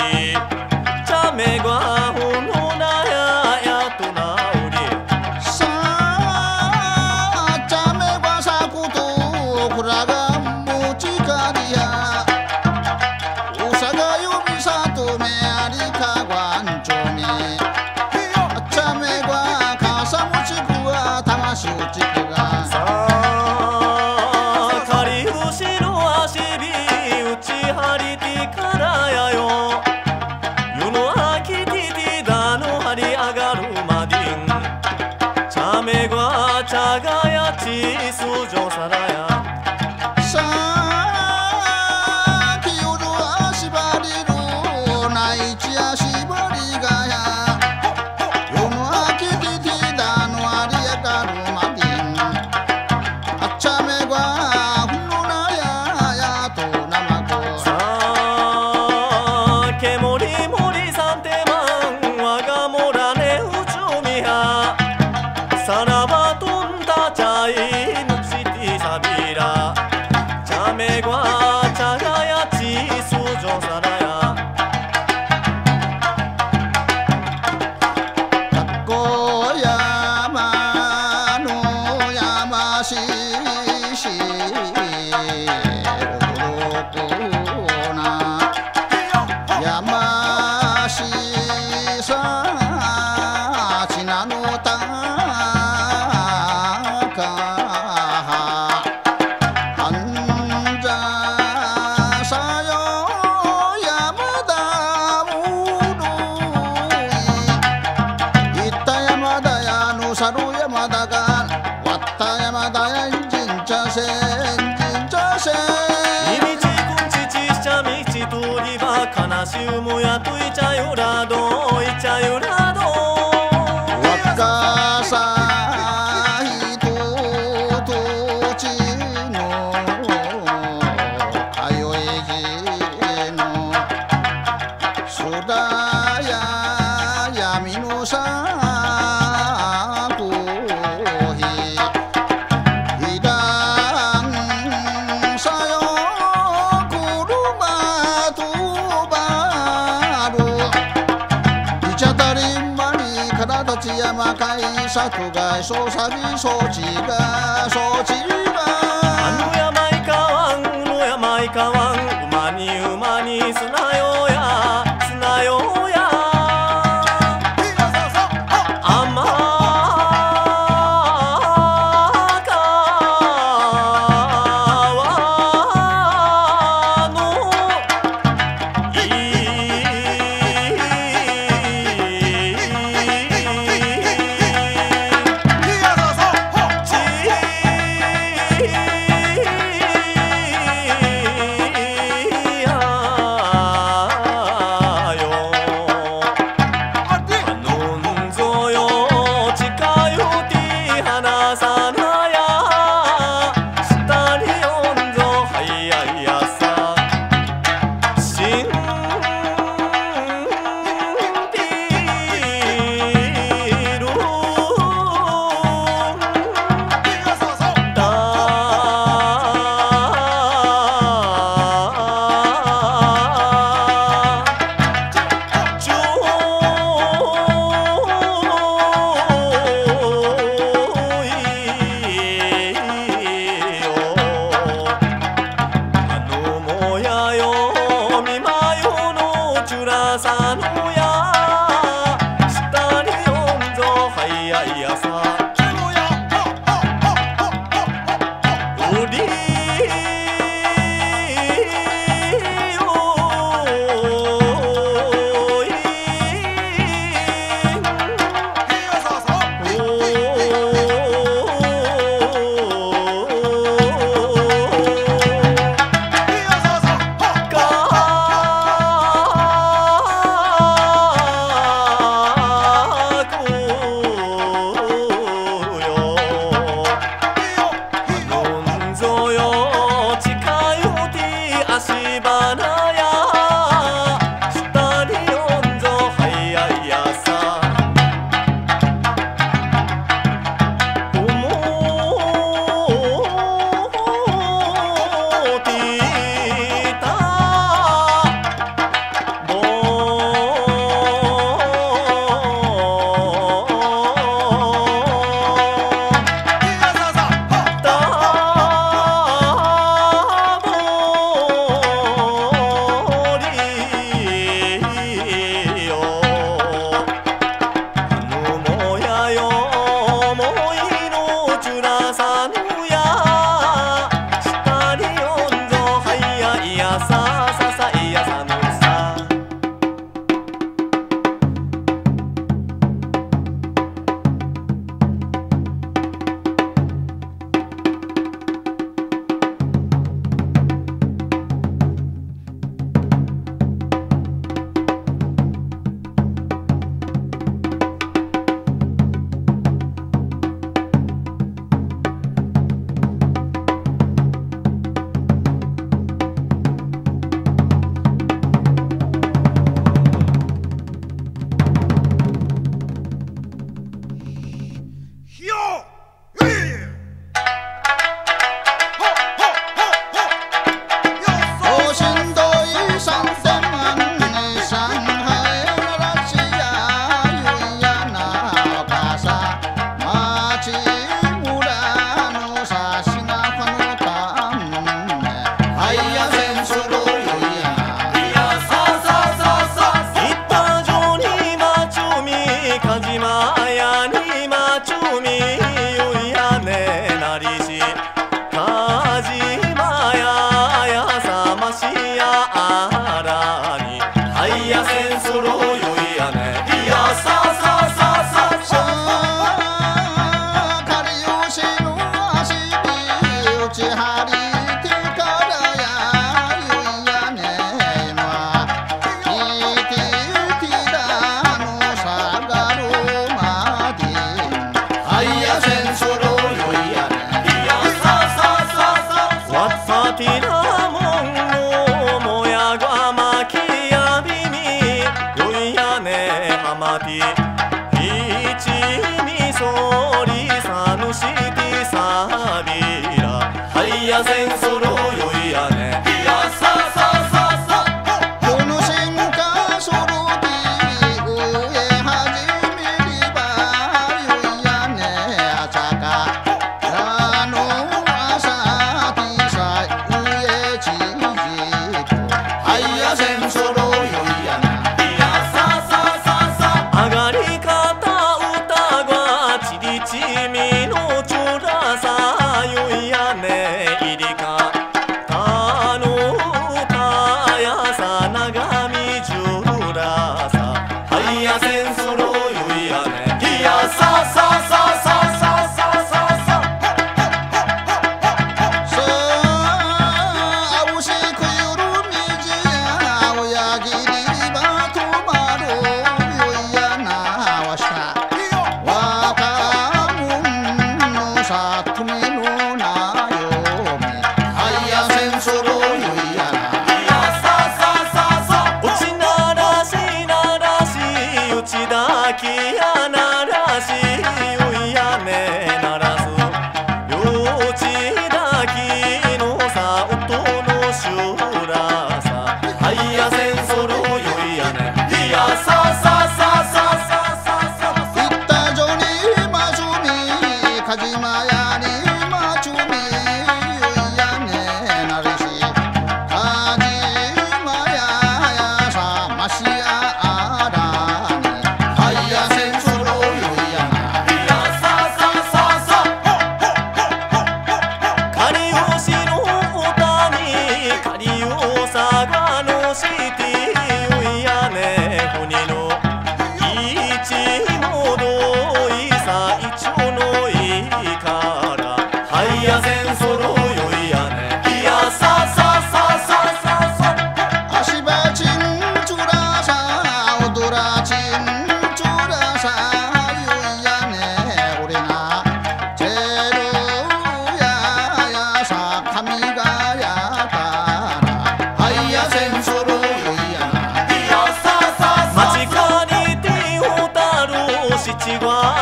aí. ရှူမူရသွေးချရိုးတာတော့ 作が、そう寂、そう違う、そう違。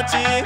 啊！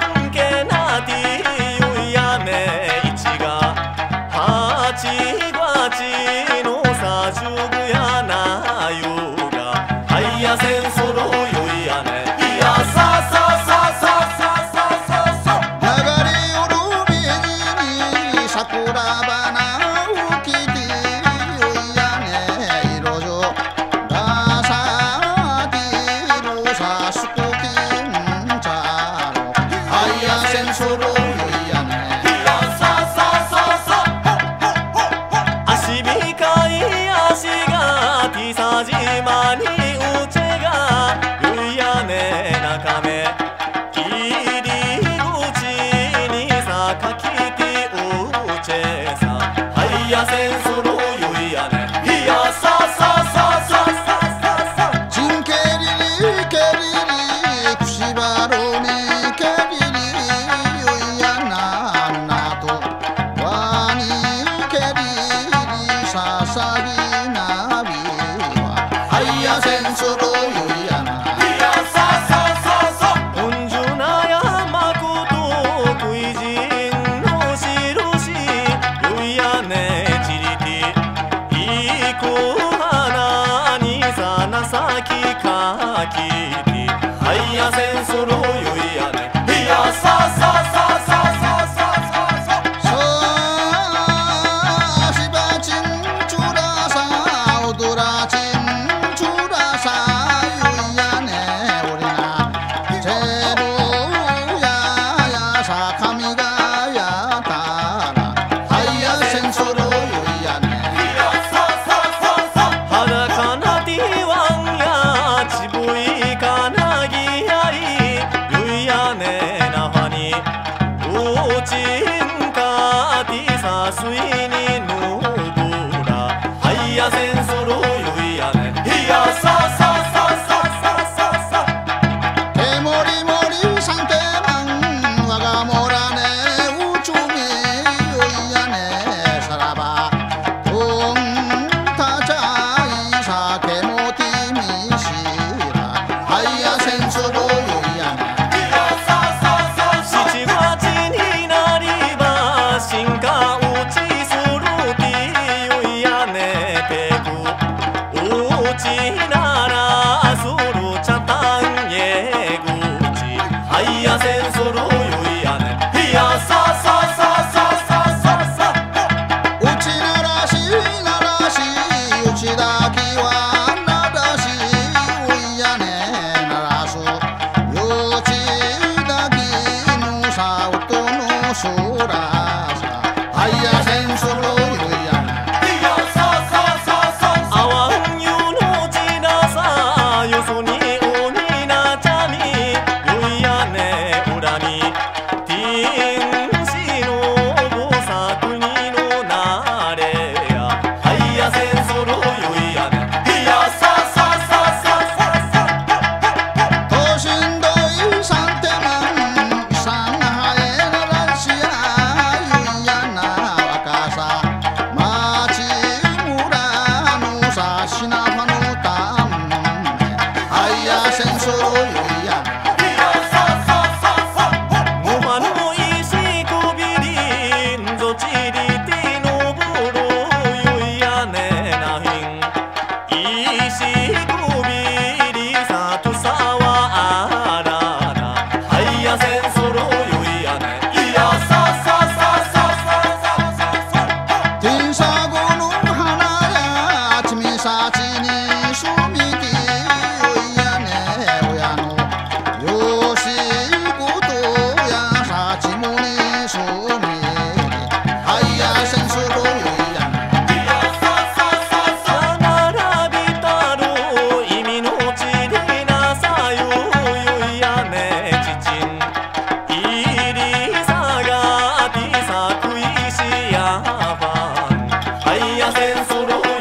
dancing so the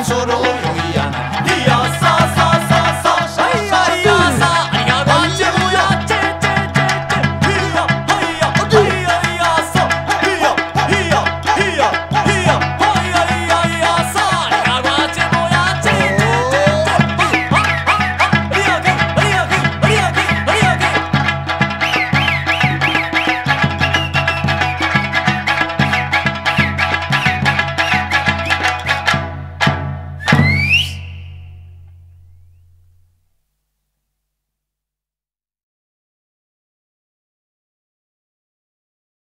so do I.